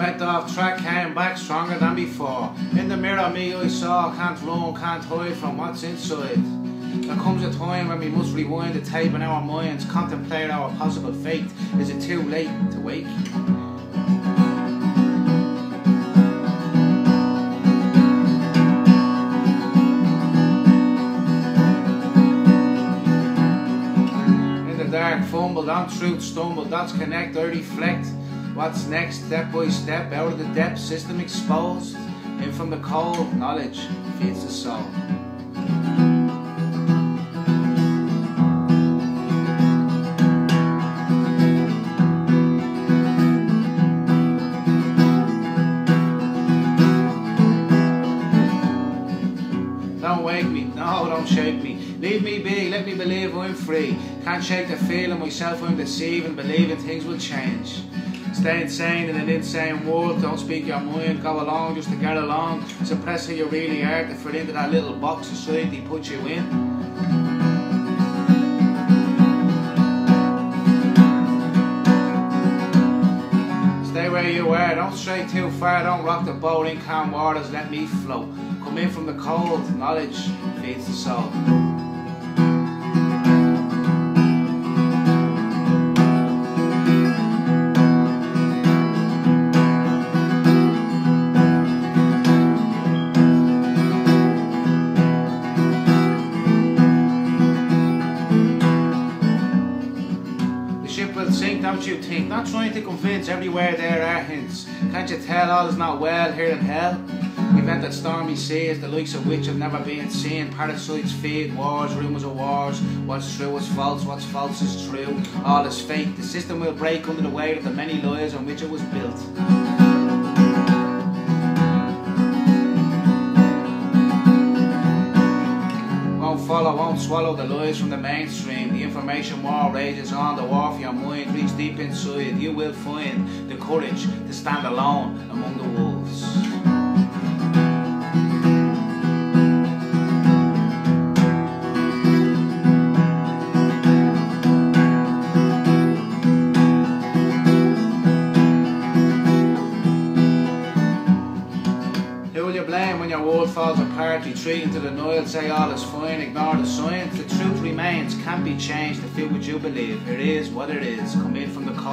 Went off track, came back stronger than before. In the mirror, me I saw, can't run, can't hide from what's inside. There comes a time when we must rewind the tape in our minds, contemplate our possible fate. Is it too late to wake? In the dark, fumbled, on truth, stumbled, dots connect, I reflect. What's next, step by step, out of the depth, system exposed. In from the cold, knowledge feeds the soul. Don't wake me, no, don't shake me. Leave me be, let me believe I'm free. Can't shake the feeling myself I'm deceiving, believing things will change. Stay insane in an insane world, don't speak your mind, go along just to get along. Suppress who you really are to fit into that little box society put you in. Stay where you are, don't stray too far, don't rock the boat in calm waters, let me float. Come in from the cold, knowledge feeds the soul. Don't you think? Not trying to convince everywhere there are hints. Can't you tell all is not well here in hell? We've entered stormy seas, the likes of which have never been seen. Parasites feed wars, rumours of wars. What's true is false, what's false is true. All is fake. The system will break under the weight of the many lies on which it was built. Won't swallow the lies from the mainstream. The information war rages on, the war for your mind. Reach deep inside, you will find the courage to stand alone among the wolves. Your world falls apart? Retreat into denial, say all is fine, ignore the science. The truth remains, can't be changed to fit what you believe. It is what it is. Come in from the cold,